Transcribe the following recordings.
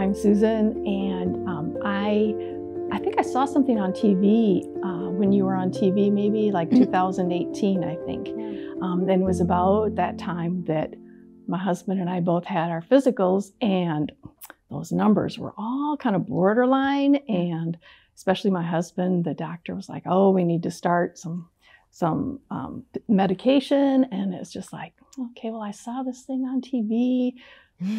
I'm Susan, and um, I I think I saw something on TV uh, when you were on TV, maybe like Mm-hmm. 2018, I think. Um, then it was about that time that my husband and I both had our physicals, and those numbers were all kind of borderline. And especially my husband, the doctor was like, "Oh, we need to start some some um, medication," and it's just like, "Okay, well, I saw this thing on TV."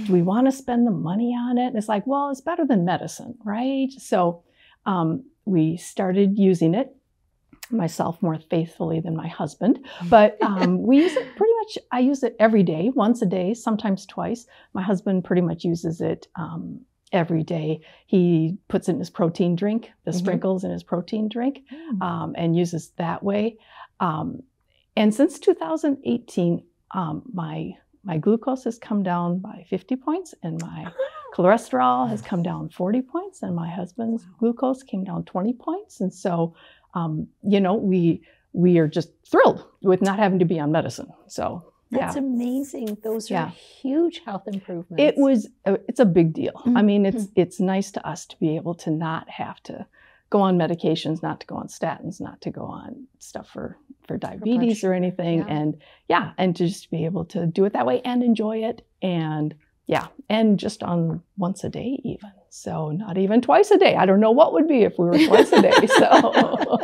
do we want to spend the money on it? And it's like, well, it's better than medicine, right? So um, we started using it myself more faithfully than my husband, but um, we use it pretty much. I use it every day, once a day, sometimes twice. My husband pretty much uses it um, every day. He puts it in his protein drink, the Mhm. sprinkles in his protein drink, Mm. um, and uses that way. Um, and since 2018, um, my my glucose has come down by 50 points, and my cholesterol has come down 40 points, and my husband's glucose came down 20 points. And so, um, you know, we we are just thrilled with not having to be on medicine. So That's yeah. amazing. Those are Yeah. huge health improvements. It was uh, it's a big deal. I Mhm. mean, it's it's nice to us to be able to not have to go on medications, not to go on statins, not to go on stuff for for diabetes or anything yeah. and yeah, and to just be able to do it that way and enjoy it and yeah, and just on once a day even. So not even twice a day. I don't know what would be if we were twice a day. So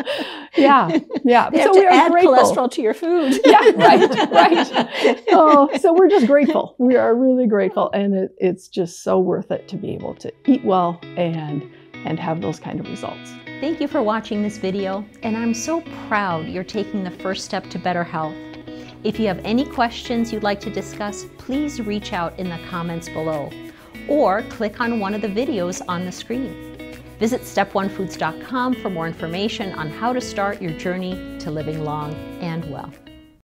yeah, yeah. They so we to are add grateful. cholesterol to your food. Yeah, right, right. Oh, so we're just grateful. We are really grateful, and it, it's just so worth it to be able to eat well and and have those kind of results. Thank you for watching this video, and I'm so proud you're taking the first step to better health. If you have any questions you'd like to discuss, please reach out in the comments below or click on one of the videos on the screen. Visit step1foods.com for more information on how to start your journey to living long and well.